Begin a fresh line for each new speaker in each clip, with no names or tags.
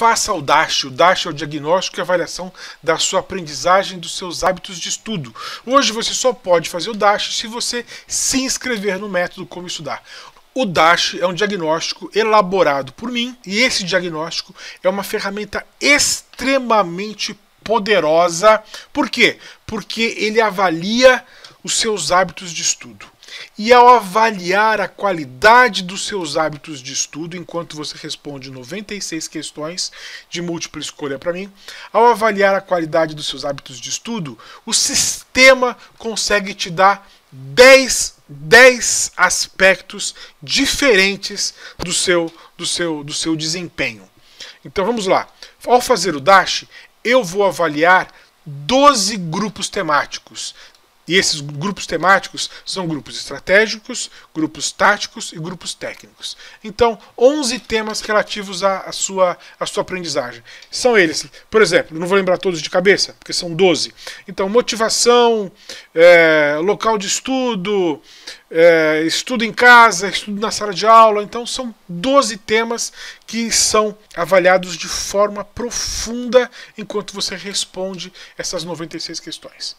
faça o DASH. O DASH é o diagnóstico e avaliação da sua aprendizagem, dos seus hábitos de estudo. Hoje você só pode fazer o DASH se você se inscrever no método Como Estudar. O DASH é um diagnóstico elaborado por mim e esse diagnóstico é uma ferramenta extremamente poderosa. Por quê? Porque ele avalia os seus hábitos de estudo. E ao avaliar a qualidade dos seus hábitos de estudo, enquanto você responde 96 questões de múltipla escolha para mim, ao avaliar a qualidade dos seus hábitos de estudo, o sistema consegue te dar 10, 10 aspectos diferentes do seu, do, seu, do seu desempenho. Então vamos lá. Ao fazer o DASH, eu vou avaliar 12 grupos temáticos. E esses grupos temáticos são grupos estratégicos, grupos táticos e grupos técnicos. Então, 11 temas relativos à, à, sua, à sua aprendizagem. São eles, por exemplo, não vou lembrar todos de cabeça, porque são 12. Então, motivação, é, local de estudo, é, estudo em casa, estudo na sala de aula. Então, são 12 temas que são avaliados de forma profunda enquanto você responde essas 96 questões.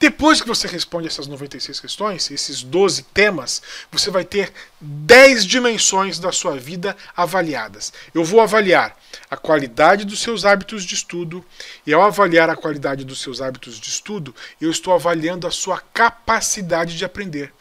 Depois que você responde essas 96 questões, esses 12 temas, você vai ter 10 dimensões da sua vida avaliadas. Eu vou avaliar a qualidade dos seus hábitos de estudo, e ao avaliar a qualidade dos seus hábitos de estudo, eu estou avaliando a sua capacidade de aprender.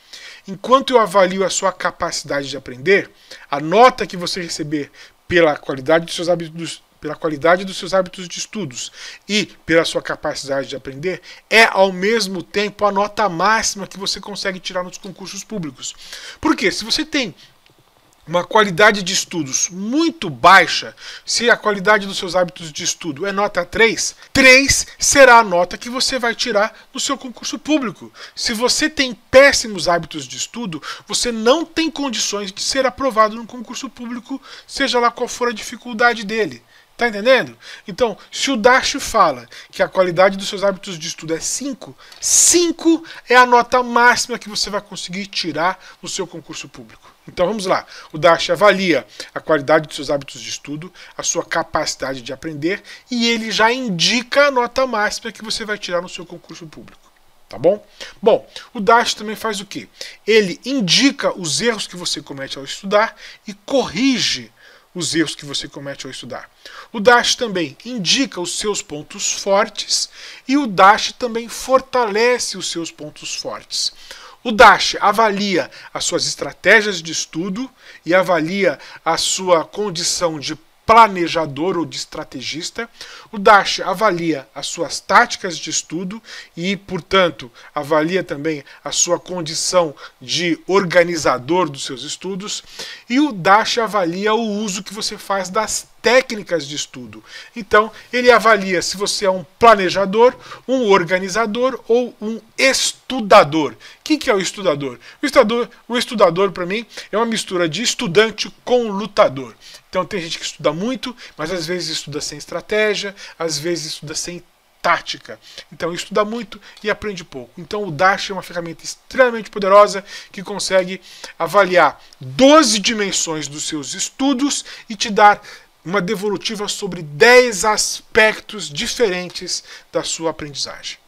Enquanto eu avalio a sua capacidade de aprender, a nota que você receber pela qualidade dos seus hábitos pela qualidade dos seus hábitos de estudos e pela sua capacidade de aprender, é ao mesmo tempo a nota máxima que você consegue tirar nos concursos públicos. Porque se você tem uma qualidade de estudos muito baixa, se a qualidade dos seus hábitos de estudo é nota 3, 3 será a nota que você vai tirar no seu concurso público. Se você tem péssimos hábitos de estudo, você não tem condições de ser aprovado no concurso público, seja lá qual for a dificuldade dele. Tá entendendo? Então, se o Dash fala que a qualidade dos seus hábitos de estudo é 5, 5 é a nota máxima que você vai conseguir tirar no seu concurso público. Então vamos lá. O Dash avalia a qualidade dos seus hábitos de estudo, a sua capacidade de aprender e ele já indica a nota máxima que você vai tirar no seu concurso público. Tá bom? Bom, o Dash também faz o quê? Ele indica os erros que você comete ao estudar e corrige os erros que você comete ao estudar. O Dash também indica os seus pontos fortes e o Dash também fortalece os seus pontos fortes. O Dash avalia as suas estratégias de estudo e avalia a sua condição de planejador ou de estrategista. O Dash avalia as suas táticas de estudo e, portanto, avalia também a sua condição de organizador dos seus estudos. E o Dash avalia o uso que você faz das técnicas de estudo. Então, ele avalia se você é um planejador, um organizador ou um estudador. O que é o estudador? O estudador, o estudador para mim, é uma mistura de estudante com lutador. Então tem gente que estuda muito, mas às vezes estuda sem estratégia, às vezes estuda sem tática. Então estuda muito e aprende pouco. Então o Dash é uma ferramenta extremamente poderosa que consegue avaliar 12 dimensões dos seus estudos e te dar uma devolutiva sobre 10 aspectos diferentes da sua aprendizagem.